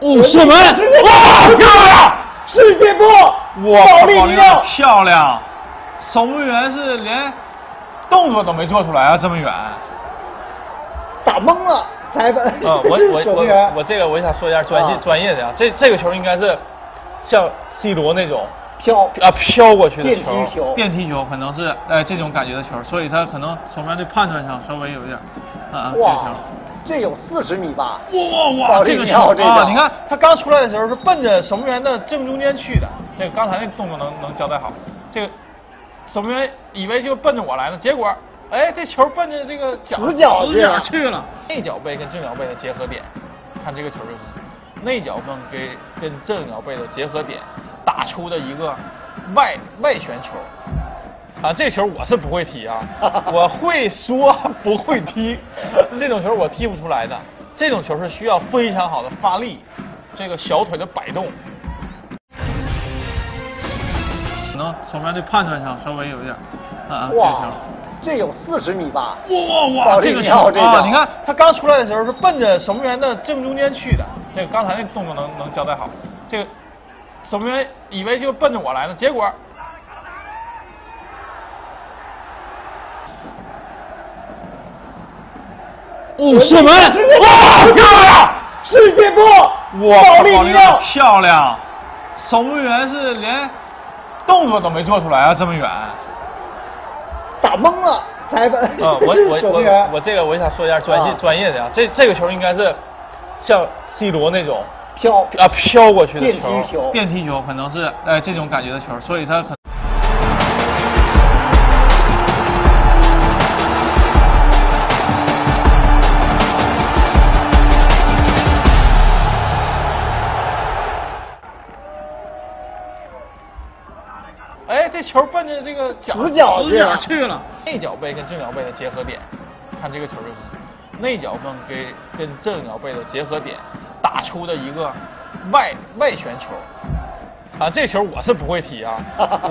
五射门，哇，漂亮！世界波，哇，保利尼奥，漂亮！守门员是连动作都没做出来啊，这么远。打懵了，裁判。嗯，我 我我这个我想说一下专业啊专业的啊，这这个球应该是像 C 罗那种飘啊飘过去的电梯球电梯球可能是呃这种感觉的球，所以他可能守门员的判断上稍微有一点啊这个球。，这有四十米吧？哇哇哇！这个球啊，你看他刚出来的时候是奔着守门员的正中间去的，这个刚才那动作能能交代好。这个守门员以为就奔着我来呢，结果哎这球奔着这个脚死角去了去了。内脚背跟正脚背的结合点，看这个球就是内脚跟跟跟正脚背的结合点打出的一个外外旋球。啊，这球我是不会踢啊，我会说不会踢，这种球我踢不出来的。这种球是需要非常好的发力，这个小腿的摆动，可能守门员的判断上稍微有一点啊这球。，这有四十米吧？哇哇！哇这个球啊，你看他刚出来的时候是奔着守门员的正中间去的，这个刚才那动作能能交代好。这个守门员以为就奔着我来呢，结果五射门，哇，漂亮！世界波，哇，保利尼奥，漂亮！守门员是连动作都没做出来啊，这么远。打懵了，裁判。嗯，我 我我我这个我想说一下专业啊专业的啊，这这个球应该是像 C 罗那种飘啊飘过去的电梯球电梯球可能是呃这种感觉的球，所以他可。这球奔着这个脚死角去了去了。内脚背跟正脚背的结合点，看这个球就是内脚跟跟跟正脚背的结合点打出的一个外外旋球。啊，这球我是不会踢啊，我